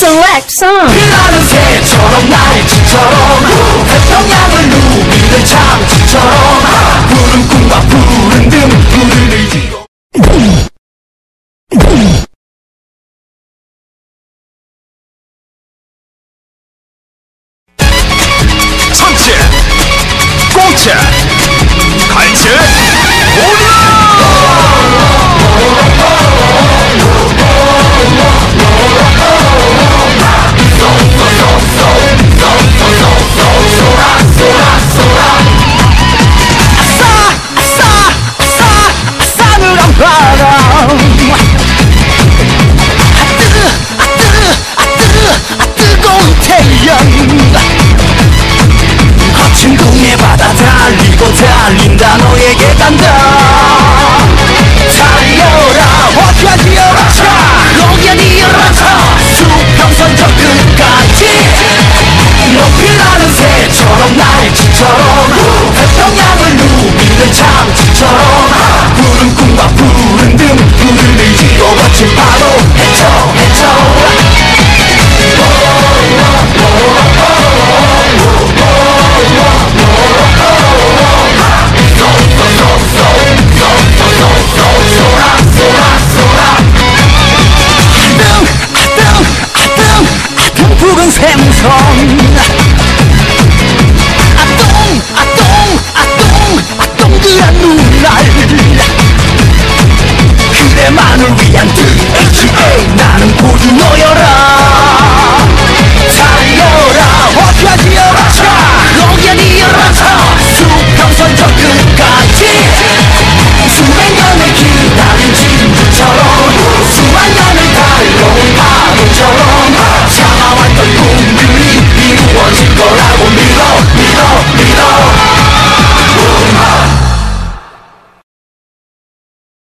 select song. hands